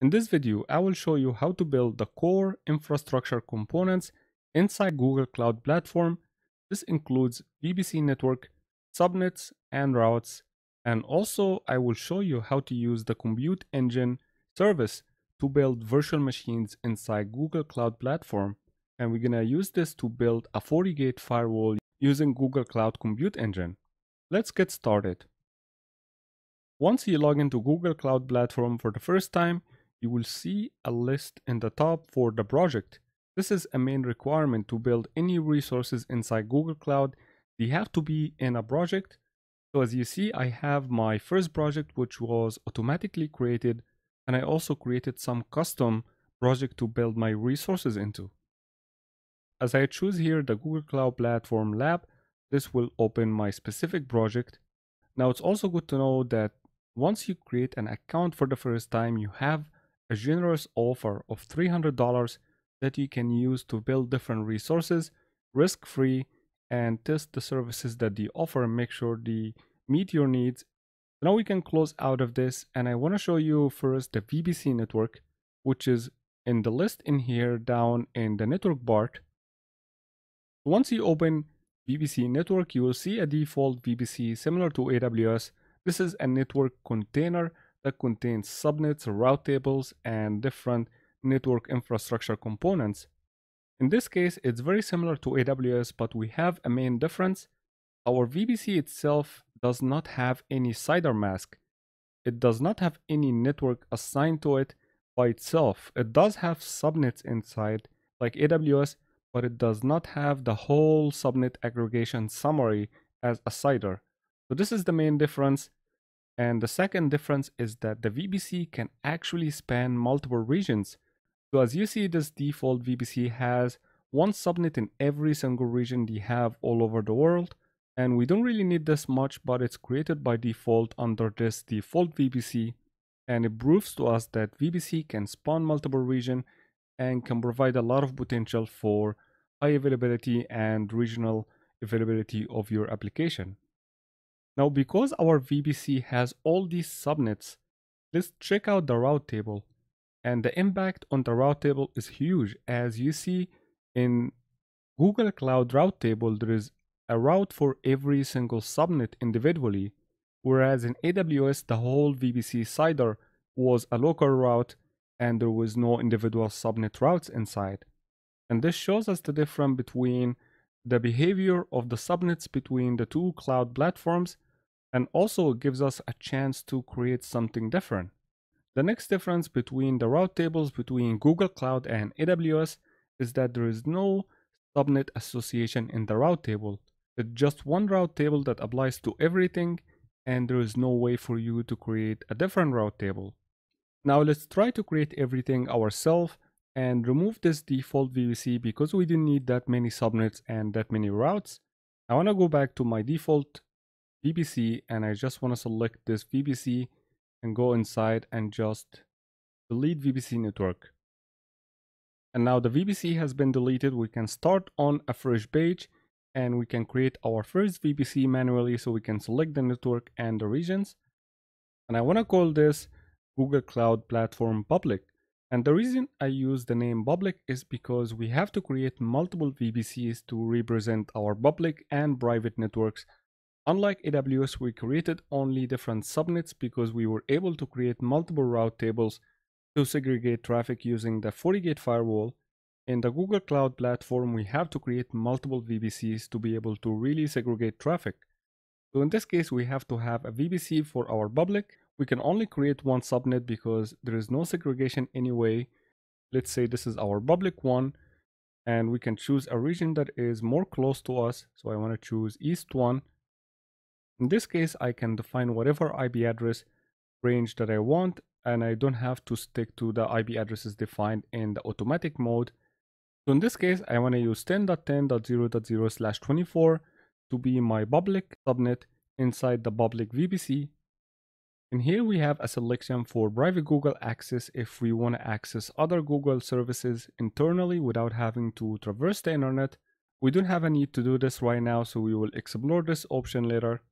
In this video, I will show you how to build the core infrastructure components inside Google Cloud Platform. This includes VPC network, subnets, and routes. And also, I will show you how to use the Compute Engine service to build virtual machines inside Google Cloud Platform. And we're gonna use this to build a FortiGate firewall using Google Cloud Compute Engine. Let's get started. Once you log into Google Cloud Platform for the first time, you will see a list in the top for the project. This is a main requirement to build any resources inside Google Cloud. They have to be in a project. So as you see, I have my first project, which was automatically created. And I also created some custom project to build my resources into. As I choose here the Google Cloud Platform Lab, this will open my specific project. Now it's also good to know that once you create an account for the first time, you have a generous offer of $300 that you can use to build different resources risk-free and test the services that they offer and make sure they meet your needs. Now we can close out of this and I want to show you first the VPC network which is in the list in here down in the network part. Once you open VPC network you will see a default VPC similar to AWS. This is a network container that contains subnets, route tables, and different network infrastructure components. In this case, it's very similar to AWS, but we have a main difference. Our VPC itself does not have any CIDR mask. It does not have any network assigned to it by itself. It does have subnets inside, like AWS, but it does not have the whole subnet aggregation summary as a CIDR. So this is the main difference. And the second difference is that the VPC can actually span multiple regions. So as you see, this default VPC has one subnet in every single region they have all over the world. And we don't really need this much, but it's created by default under this default VPC. And it proves to us that VPC can span multiple regions and can provide a lot of potential for high availability and regional availability of your application. Now, because our VPC has all these subnets, let's check out the route table. And the impact on the route table is huge. As you see in Google Cloud Route Table, there is a route for every single subnet individually, whereas in AWS, the whole VPC CIDR was a local route and there was no individual subnet routes inside. And this shows us the difference between the behavior of the subnets between the two cloud platforms and also gives us a chance to create something different. The next difference between the route tables between Google Cloud and AWS is that there is no subnet association in the route table. It's just one route table that applies to everything and there is no way for you to create a different route table. Now let's try to create everything ourselves and remove this default VPC because we didn't need that many subnets and that many routes. I want to go back to my default VPC and I just want to select this VPC and go inside and just delete VPC network. And now the VPC has been deleted. We can start on a fresh page and we can create our first VPC manually so we can select the network and the regions. And I want to call this Google Cloud Platform Public. And the reason I use the name public is because we have to create multiple VPCs to represent our public and private networks Unlike AWS, we created only different subnets because we were able to create multiple route tables to segregate traffic using the FortiGate firewall. In the Google Cloud platform, we have to create multiple VPCs to be able to really segregate traffic. So in this case, we have to have a VPC for our public. We can only create one subnet because there is no segregation anyway. Let's say this is our public one and we can choose a region that is more close to us. So I want to choose East 1 in this case, I can define whatever IP address range that I want and I don't have to stick to the IP addresses defined in the automatic mode. So in this case, I want to use 10.10.0.0 slash 24 to be my public subnet inside the public VPC. And here we have a selection for private Google access if we want to access other Google services internally without having to traverse the internet. We don't have a need to do this right now, so we will explore this option later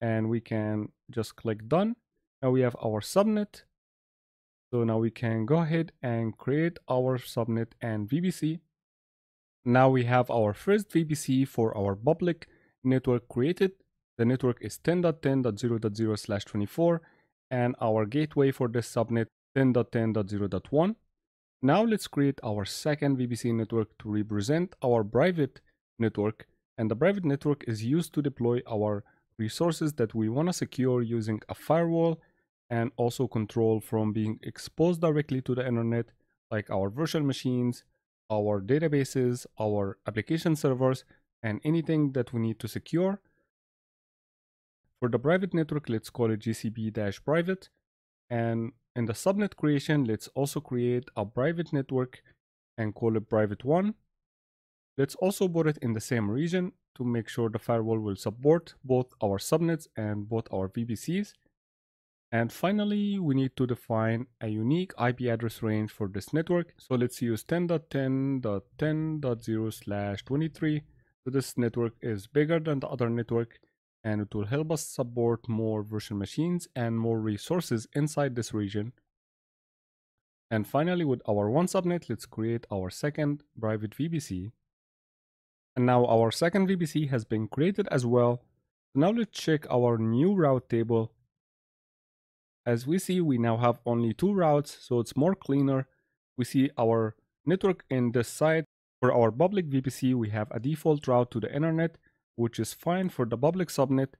and we can just click done. Now we have our subnet. So now we can go ahead and create our subnet and VPC. Now we have our first VPC for our public network created. The network is 10.10.0.0 slash 24 and our gateway for this subnet 10.10.0.1. Now let's create our second VPC network to represent our private network and the private network is used to deploy our resources that we want to secure using a firewall and also control from being exposed directly to the internet like our virtual machines, our databases, our application servers, and anything that we need to secure. For the private network, let's call it GCP-private. And in the subnet creation, let's also create a private network and call it private one. Let's also put it in the same region to make sure the firewall will support both our subnets and both our VPCs. And finally, we need to define a unique IP address range for this network. So let's use 10.10.10.0 slash 23. So this network is bigger than the other network and it will help us support more virtual machines and more resources inside this region. And finally, with our one subnet, let's create our second private VPC. And now our second VPC has been created as well. Now let's check our new route table as we see, we now have only two routes, so it's more cleaner. We see our network in this side. For our public VPC, we have a default route to the internet, which is fine for the public subnet.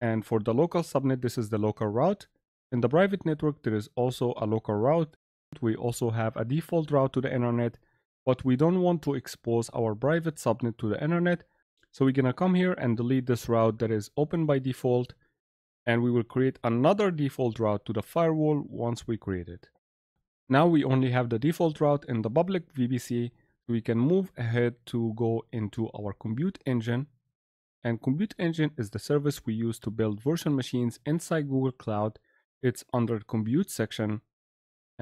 And for the local subnet, this is the local route. In the private network, there is also a local route. We also have a default route to the internet, but we don't want to expose our private subnet to the internet. So we're gonna come here and delete this route that is open by default and we will create another default route to the firewall once we create it. Now we only have the default route in the public VPC, so we can move ahead to go into our compute engine. And compute engine is the service we use to build virtual machines inside Google Cloud. It's under compute section.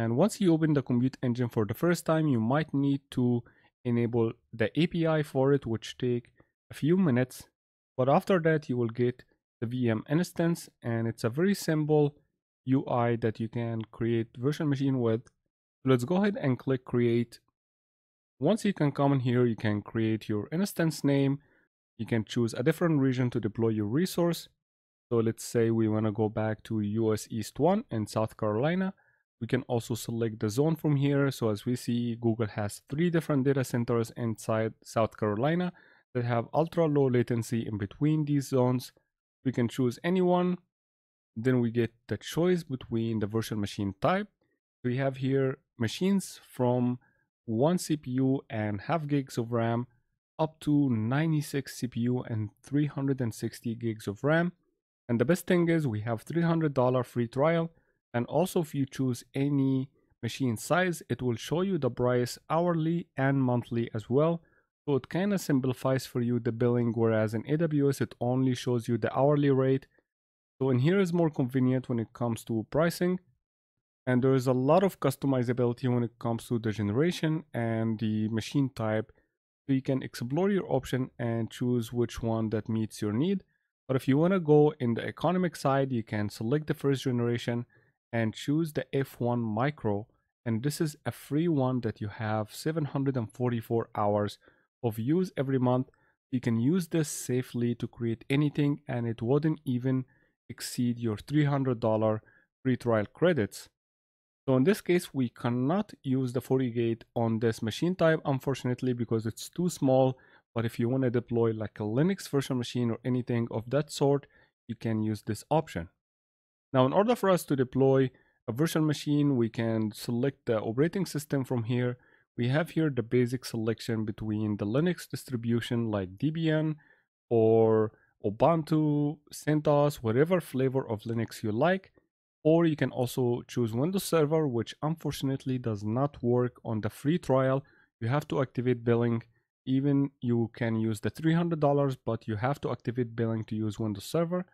And once you open the compute engine for the first time, you might need to enable the API for it, which take a few minutes. But after that, you will get the VM instance and it's a very simple UI that you can create virtual machine with. So let's go ahead and click create. Once you can come in here, you can create your instance name. You can choose a different region to deploy your resource. So let's say we want to go back to US East 1 in South Carolina. We can also select the zone from here. So as we see, Google has three different data centers inside South Carolina that have ultra low latency in between these zones. We can choose anyone then we get the choice between the virtual machine type. We have here machines from one CPU and half gigs of RAM up to 96 CPU and 360 gigs of RAM. And the best thing is we have $300 free trial and also if you choose any machine size it will show you the price hourly and monthly as well so it kind of simplifies for you the billing, whereas in AWS, it only shows you the hourly rate. So in here is more convenient when it comes to pricing. And there is a lot of customizability when it comes to the generation and the machine type. So you can explore your option and choose which one that meets your need. But if you want to go in the economic side, you can select the first generation and choose the F1 Micro. And this is a free one that you have 744 hours of use every month. You can use this safely to create anything and it wouldn't even exceed your $300 free trial credits. So in this case, we cannot use the FortiGate on this machine type, unfortunately, because it's too small. But if you want to deploy like a Linux virtual machine or anything of that sort, you can use this option. Now, in order for us to deploy a virtual machine, we can select the operating system from here we have here the basic selection between the Linux distribution like Debian or Ubuntu, CentOS, whatever flavor of Linux you like. Or you can also choose Windows Server, which unfortunately does not work on the free trial. You have to activate billing. Even you can use the $300, but you have to activate billing to use Windows Server.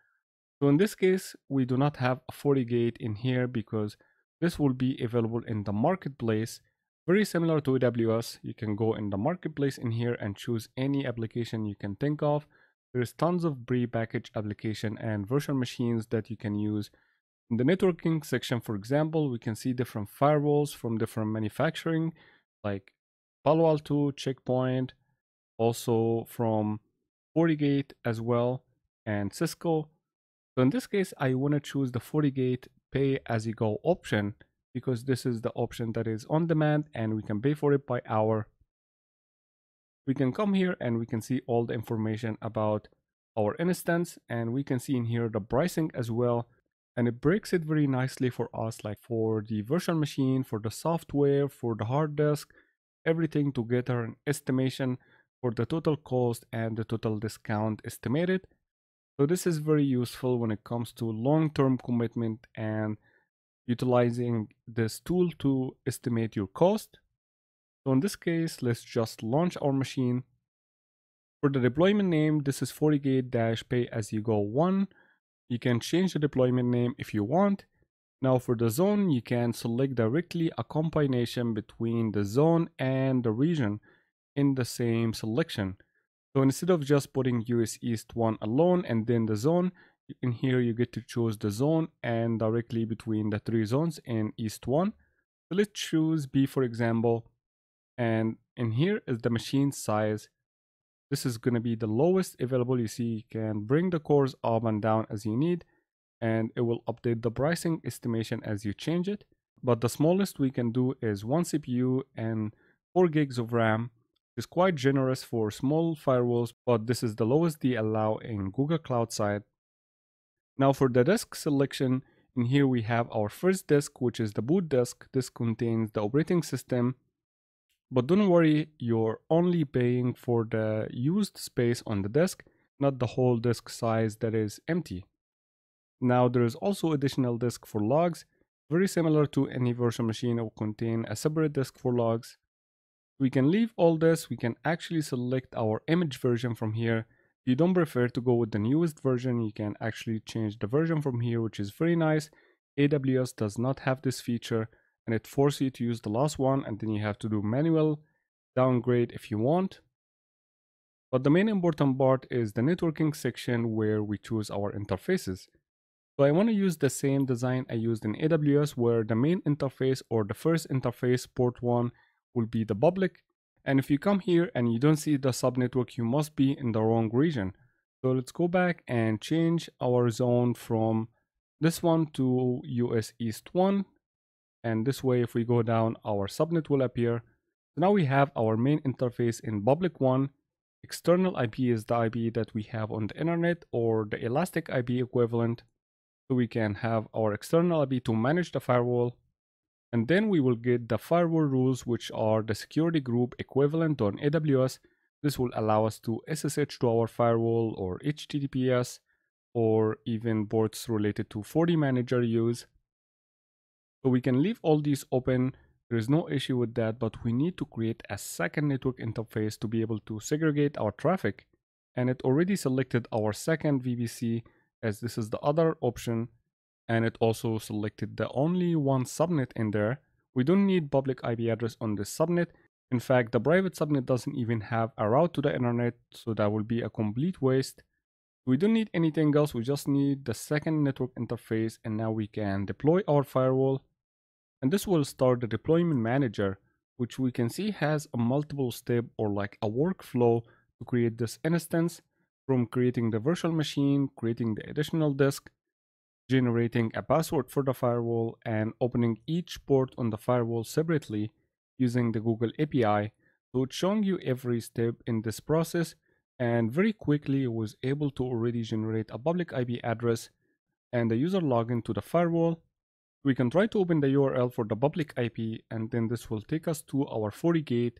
So in this case, we do not have a FortiGate in here because this will be available in the marketplace very similar to AWS, you can go in the marketplace in here and choose any application you can think of. There's tons of pre-packaged application and virtual machines that you can use In the networking section, for example, we can see different firewalls from different manufacturing like Palo Alto, Checkpoint, also from FortiGate as well, and Cisco. So in this case, I want to choose the FortiGate pay as you go option because this is the option that is on demand and we can pay for it by hour. We can come here and we can see all the information about our instance and we can see in here the pricing as well and it breaks it very nicely for us like for the virtual machine for the software for the hard disk everything together an estimation for the total cost and the total discount estimated so this is very useful when it comes to long-term commitment and utilizing this tool to estimate your cost so in this case let's just launch our machine for the deployment name, this is FortiGate-Pay As You Go 1. You can change the deployment name if you want. Now for the zone, you can select directly a combination between the zone and the region in the same selection. So instead of just putting US East 1 alone and then the zone, in here you get to choose the zone and directly between the three zones in East 1. So let's choose B for example. And in here is the machine size this is going to be the lowest available. You see, you can bring the cores up and down as you need, and it will update the pricing estimation as you change it. But the smallest we can do is one CPU and 4 gigs of RAM. It's quite generous for small firewalls, but this is the lowest they allow in Google Cloud side. Now for the disk selection, in here we have our first disk, which is the boot disk. This contains the operating system, but don't worry, you're only paying for the used space on the disk, not the whole disk size that is empty. Now there is also additional disk for logs, very similar to any virtual machine will contain a separate disk for logs. We can leave all this, we can actually select our image version from here. If you don't prefer to go with the newest version, you can actually change the version from here, which is very nice. AWS does not have this feature, and it forces you to use the last one and then you have to do manual downgrade if you want. But the main important part is the networking section where we choose our interfaces. So I want to use the same design I used in AWS where the main interface or the first interface port 1 will be the public. And if you come here and you don't see the subnetwork, you must be in the wrong region. So let's go back and change our zone from this one to US East 1 and this way if we go down our subnet will appear so now we have our main interface in public one external IP is the IP that we have on the internet or the elastic IP equivalent so we can have our external IP to manage the firewall and then we will get the firewall rules which are the security group equivalent on AWS this will allow us to SSH to our firewall or HTTPS or even ports related to FortiManager use so we can leave all these open. There is no issue with that, but we need to create a second network interface to be able to segregate our traffic. And it already selected our second VPC as this is the other option. And it also selected the only one subnet in there. We don't need public IP address on this subnet. In fact, the private subnet doesn't even have a route to the internet, so that will be a complete waste. We don't need anything else, we just need the second network interface and now we can deploy our firewall and this will start the deployment manager, which we can see has a multiple step or like a workflow to create this instance from creating the virtual machine, creating the additional disk, generating a password for the firewall, and opening each port on the firewall separately using the Google API. So it's showing you every step in this process and very quickly was able to already generate a public IP address and the user login to the firewall we can try to open the URL for the public IP and then this will take us to our FortiGate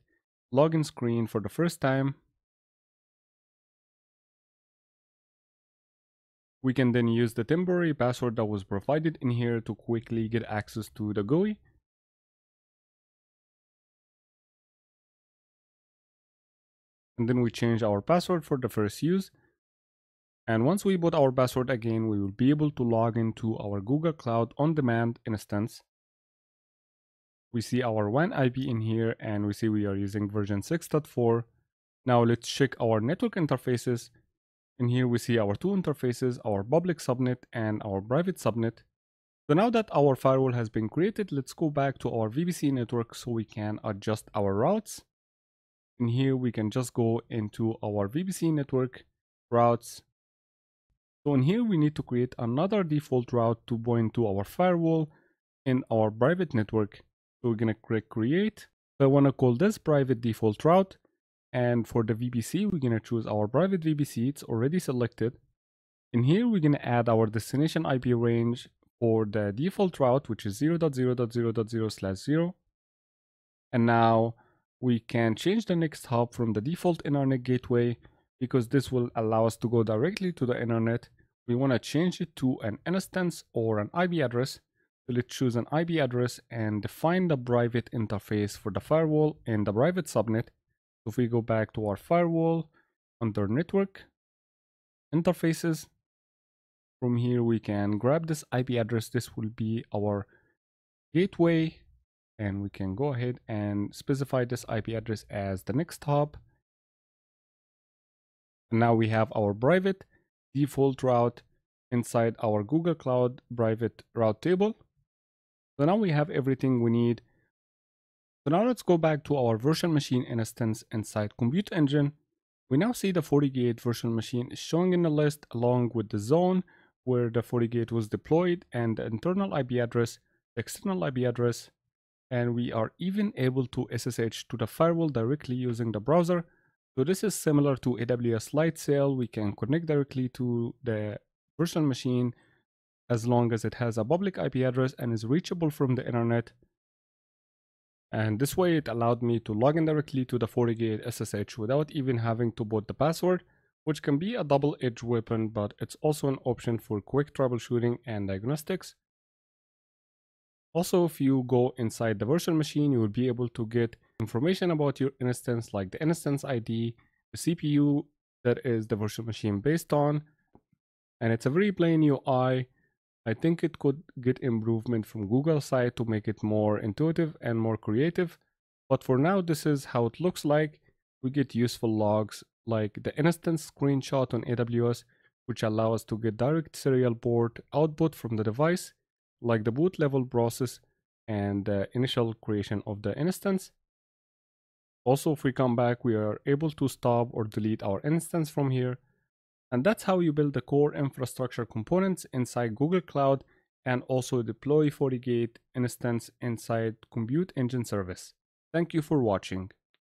login screen for the first time. We can then use the temporary password that was provided in here to quickly get access to the GUI. And then we change our password for the first use and once we put our password again, we will be able to log into our Google Cloud On-Demand instance. We see our WAN IP in here and we see we are using version 6.4. Now let's check our network interfaces. In here we see our two interfaces, our public subnet and our private subnet. So now that our firewall has been created, let's go back to our VPC network so we can adjust our routes. In here, we can just go into our VPC network routes. So in here, we need to create another default route to point to our firewall in our private network. So we're going to click create. So I want to call this private default route. And for the VPC, we're going to choose our private VPC. It's already selected. In here, we're going to add our destination IP range for the default route, which is 0.0.0.0 slash 0. And now we can change the next hop from the default internet gateway because this will allow us to go directly to the internet. We want to change it to an instance or an IP address. So let's choose an IP address and define the private interface for the firewall and the private subnet. So if we go back to our firewall under network, interfaces, from here we can grab this IP address. This will be our gateway and we can go ahead and specify this IP address as the next hop. And now we have our private default route inside our Google Cloud private route table. So now we have everything we need. So now let's go back to our virtual machine instance inside Compute Engine. We now see the FortiGate virtual machine is showing in the list along with the zone where the FortiGate was deployed and the internal IP address, the external IP address, and we are even able to SSH to the firewall directly using the browser. So this is similar to AWS Lightsail. We can connect directly to the virtual machine as long as it has a public IP address and is reachable from the internet. And this way it allowed me to log in directly to the FortiGate SSH without even having to put the password which can be a double-edged weapon, but it's also an option for quick troubleshooting and diagnostics. Also, if you go inside the virtual machine, you will be able to get information about your instance, like the instance ID, the CPU that is the virtual machine based on, and it's a very plain UI. I think it could get improvement from Google side to make it more intuitive and more creative. But for now, this is how it looks like. We get useful logs like the instance screenshot on AWS, which allow us to get direct serial port output from the device, like the boot level process and the initial creation of the instance. Also, if we come back, we are able to stop or delete our instance from here. And that's how you build the core infrastructure components inside Google Cloud and also deploy FortiGate instance inside Compute Engine Service. Thank you for watching.